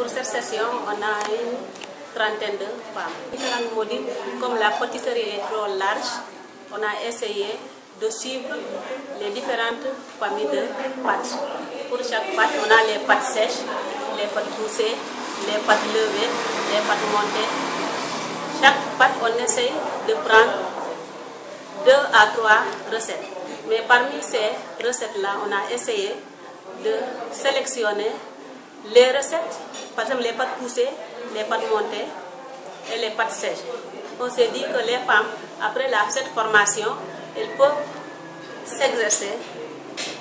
Pour cette session, on a une trentaine de femmes. Modules, comme la pâtisserie est trop large, on a essayé de suivre les différentes familles de pâtes. Pour chaque pâte, on a les pâtes sèches, les pâtes poussées, les pâtes levées, les pâtes montées. Chaque pâte, on essaye de prendre deux à trois recettes. Mais parmi ces recettes-là, on a essayé de sélectionner les recettes, par exemple les pâtes poussées, les pâtes montées et les pâtes sèches. On s'est dit que les femmes, après la, cette formation, elles peuvent s'exercer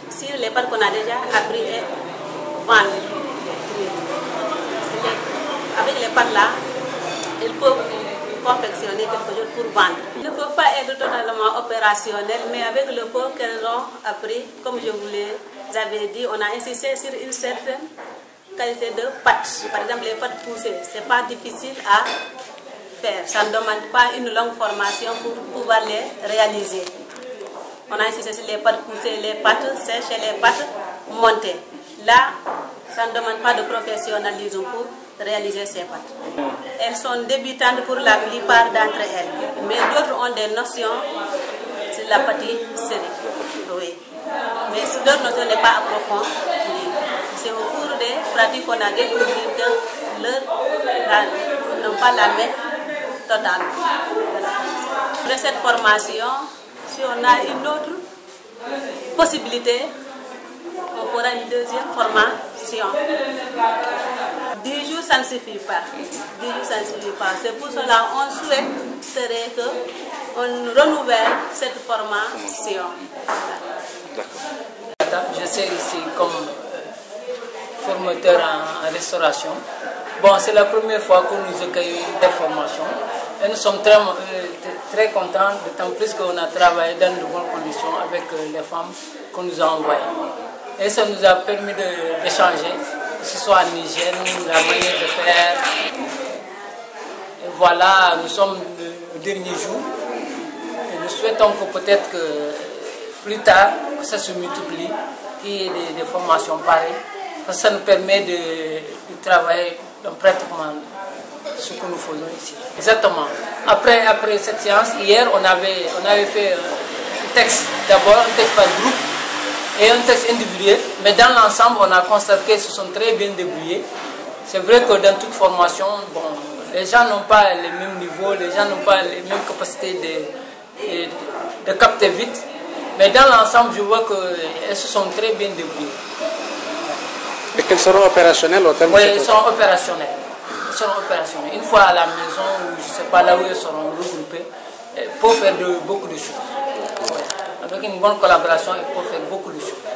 sur les pâtes qu'on a déjà appris et vendre. Avec les pâtes là, elles peuvent confectionner quelque chose pour vendre. Ils ne peuvent pas être totalement opérationnels, mais avec le peu qu'elles ont appris, comme je vous l'avais dit, on a insisté sur une certaine de pâtes. Par exemple, les pâtes poussées, ce n'est pas difficile à faire. Ça ne demande pas une longue formation pour pouvoir les réaliser. On a insisté sur les pâtes poussées, les pâtes sèches et les pâtes montées. Là, ça ne demande pas de professionnalisme pour réaliser ces pâtes. Elles sont débutantes pour la plupart d'entre elles, mais d'autres ont des notions sur la pâtisserie. Oui. Mais leur notion n'est pas approfondie. C'est au cours des pratiques qu'on a découvert que leur n'ont pas la main totale. Après cette formation, si on a une autre possibilité, on fera une deuxième formation. 10 jours, ça ne suffit pas. 10 jours, ça ne suffit pas. C'est pour cela qu'on souhaiterait qu'on renouvelle cette formation. Je suis ici comme formateur en, restauration. Bon, c'est la première fois que nous accueillons des formations. Et nous sommes très, très contents, d'autant plus qu'on a travaillé dans de bonnes conditions avec les femmes qu'on nous a envoyées. Et ça nous a permis d'échanger, que ce soit en hygiène, la manière de faire. Et voilà, nous sommes le dernier jour. Et nous souhaitons que peut-être que plus tard, que ça se multiplie, qu'il y ait des, des, formations pareilles. Ça nous permet de, travailler pratiquement ce que nous faisons ici. Exactement. Après, après cette séance, hier, on avait, on avait fait un texte, d'abord un texte par groupe et un texte individuel, mais dans l'ensemble, on a constaté qu'ils se sont très bien débrouillés. C'est vrai que dans toute formation, bon, les gens n'ont pas les mêmes niveaux, les gens n'ont pas les mêmes capacités de, de, de capter vite, mais dans l'ensemble, je vois qu'elles se sont très bien débrouillées. Et qu'elles seront opérationnelles au terme Oui, de elles seront opérationnelles. Elles seront opérationnelles. Une fois à la maison, ou je ne sais pas là où elles seront regroupées, peuvent faire de, beaucoup de choses. Ouais. Avec une bonne collaboration, elles peuvent faire beaucoup de choses.